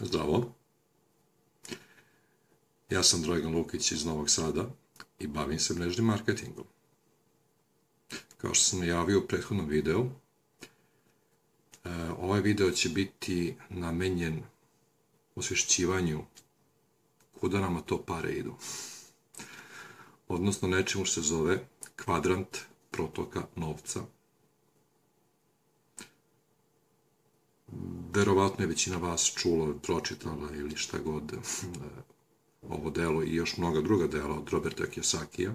Zdravo. Ja sam Dragan Lukić iz Novog Sada i bavim se mrežnim marketingom. Kao što sam najavio u prethodnom videu, e, ovaj video će biti namenjen osvješćivanju kuda nama to pare idu. Odnosno nečemu što se zove kvadrant protoka novca verovatno je većina vas čula, pročitala ili šta god ovo delo i još mnoga druga dela od Roberta Kiyosakija,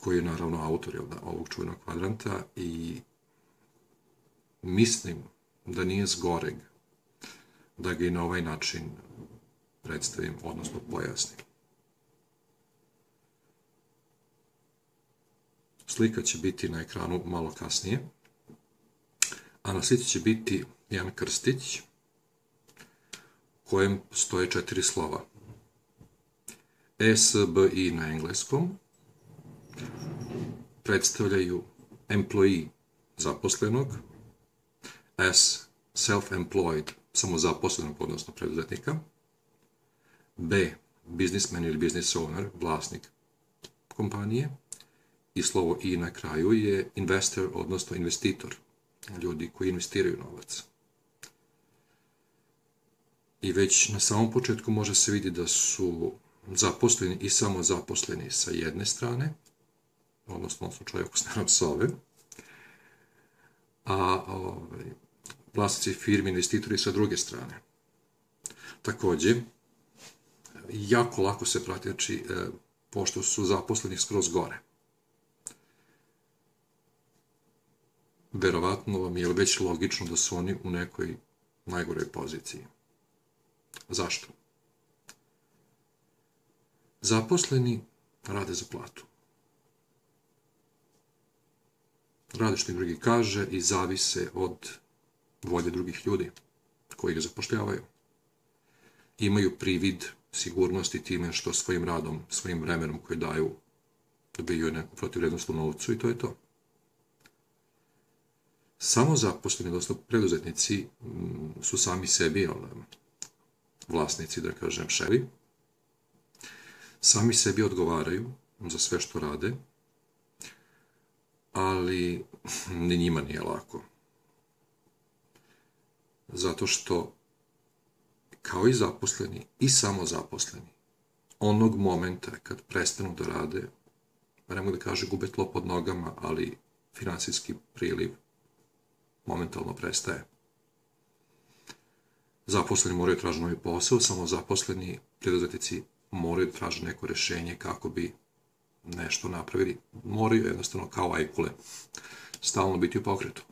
koji je naravno autor da, ovog čuvenog kvadranta i mislim da nije zgoreg da ga i na ovaj način predstavim, odnosno pojasnim. Slika će biti na ekranu malo kasnije a na slici će biti jedan krstić u kojem stoje četiri slova. E, S, B, I na engleskom predstavljaju employee zaposlenog, S, self-employed, samozaposlenog, odnosno preduzetnika, B, businessman ili business owner, vlasnik kompanije, i slovo I na kraju je investor, odnosno investitor, ljudi koji investiraju novac. I već na samom početku može se vidi da su zaposleni i samo zaposleni sa jedne strane, odnosno u slučaju ako se s ove, a ovaj, vlasnici firme, investitori sa druge strane. Takođe, jako lako se prati, znači, e, pošto su zaposleni skroz gore. Verovatno vam je već logično da su oni u nekoj najgoroj poziciji. Zašto? Zaposleni rade za platu. Rade što im drugi kaže i zavise od volje drugih ljudi koji ga zapošljavaju. Imaju privid sigurnosti time što svojim radom, svojim vremenom koje daju dobiju neku protivrednost u novcu i to je to. Samo zaposleni, odnosno preduzetnici, mm, su sami sebi vlasnici, da kažem, ševi. Sami sebi odgovaraju za sve što rade, ali ni njima nije lako. Zato što, kao i zaposleni, i samo zaposleni, onog momenta kad prestanu da rade, ne mogu da kaže gube tlo pod nogama, ali finansijski priliv momentalno prestaje. Zaposleni moraju tražiti novi posao, samo zaposleni preduzetnici moraju da traže neko rešenje kako bi nešto napravili. Moraju jednostavno kao ajkule stalno biti u pokretu.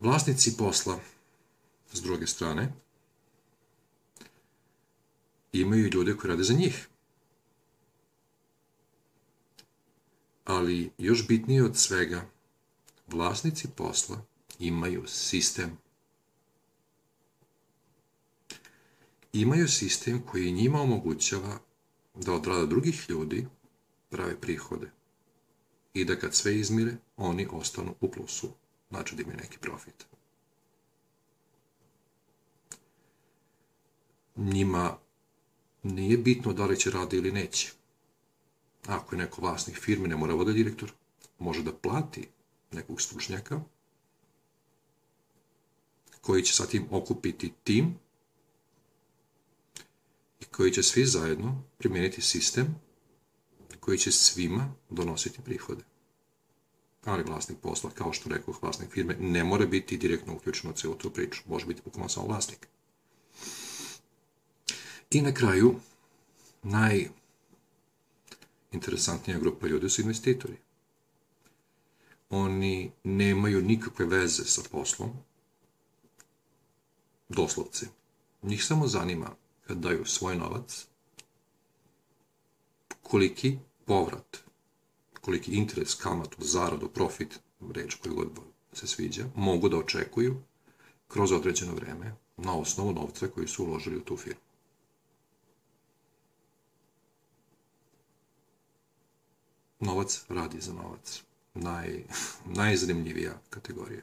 Vlasnici posla, s druge strane, imaju ljude koji rade za njih. Ali još bitnije od svega Vlasnici posla imaju sistem. Imaju sistem koji njima omogućava da od rada drugih ljudi prave prihode i da kad sve izmire, oni ostanu u plusu, znači da imaju neki profit. Njima nije bitno da li će radi ili neće. Ako je neko vlasnik firme, ne mora vode direktor, može da plati nekog stručnjaka koji će sa tim okupiti tim i koji će svi zajedno primijeniti sistem koji će svima donositi prihode. Ali vlasnik posla, kao što rekao vlasnik firme, ne mora biti direktno uključen u celu tu priču. Može biti bukvalno samo vlasnik. I na kraju, najinteresantnija grupa ljudi su investitori oni nemaju nikakve veze sa poslom, doslovce. Njih samo zanima kad daju svoj novac, koliki povrat, koliki interes, kamatu, zaradu, profit, reč koju god se sviđa, mogu da očekuju kroz određeno vreme na osnovu novca koji su uložili u tu firmu. Novac radi za novac naj, najzanimljivija kategorija.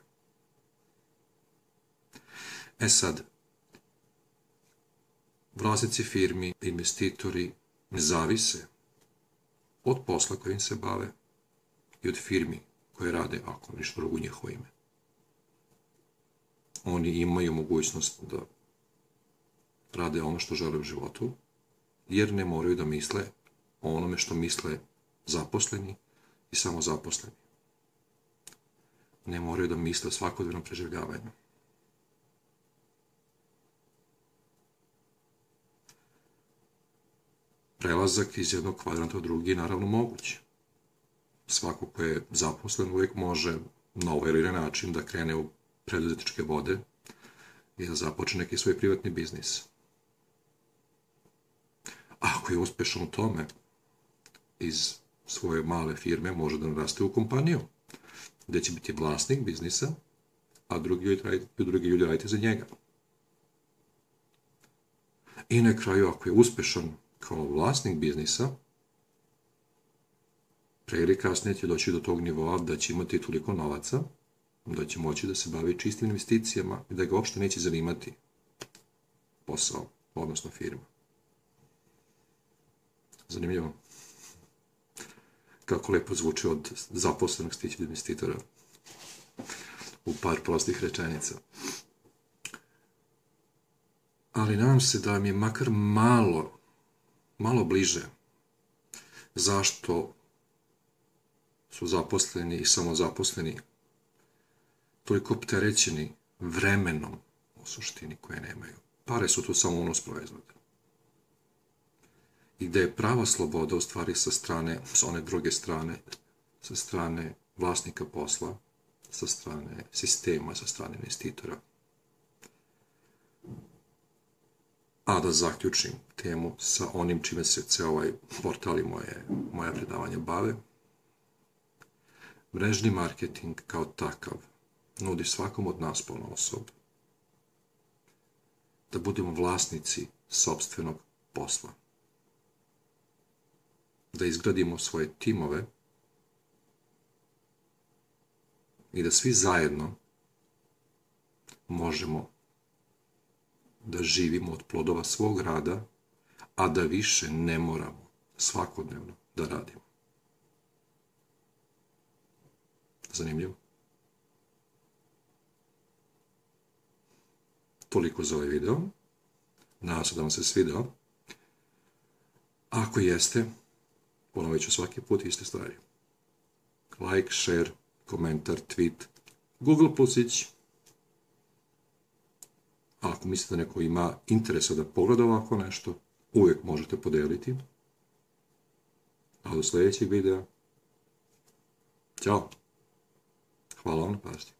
E sad, vlasnici firmi, investitori ne zavise od posla kojim se bave i od firmi koje rade, ako ništa drugo, njihovo ime. Oni imaju mogućnost da rade ono što žele u životu, jer ne moraju da misle o onome što misle zaposleni i samo zaposleni. Ne moraju da misle o svakodnevnom preživljavanju. Prelazak iz jednog kvadranta u drugi je naravno moguć. Svako ko je zaposlen uvijek može na ovaj ili način da krene u preduzetičke vode i da započne neki svoj privatni biznis. Ako je uspešan u tome, iz svoje male firme može da naraste u kompaniju, gde će biti vlasnik biznisa, a drugi ljudi, drugi ljudi raditi za njega. I na kraju, ako je uspešan kao vlasnik biznisa, pre ili kasnije će doći do tog nivoa da će imati toliko novaca, da će moći da se bavi čistim investicijama i da ga uopšte neće zanimati posao, odnosno firma. Zanimljivo. Kako lepo zvuči od zaposlenog stići investitora u par prostih rečenica. Ali nadam se da mi je makar malo, malo bliže zašto su zaposleni i samozaposleni toliko opterećeni vremenom u suštini koje nemaju. Pare su tu samo unos proizvoda i da je prava sloboda u stvari sa strane, sa one druge strane, sa strane vlasnika posla, sa strane sistema, sa strane investitora. A da zaključim temu sa onim čime se ceo ovaj portal i moje, moja predavanja bave. Mrežni marketing kao takav nudi svakom od nas polno osob da budemo vlasnici sobstvenog posla da izgradimo svoje timove i da svi zajedno možemo da živimo od plodova svog rada, a da više ne moramo svakodnevno da radimo. Zanimljivo. Toliko za ovaj video. Nadam se da vam se svidao. Ako jeste, Ponovit ću svaki put iste stvari. Like, share, komentar, tweet, Google plusić. Ako mislite da neko ima interesa da pogleda ovako nešto, uvijek možete podeliti. A do sljedećeg videa. Ćao. Hvala vam na pažnji.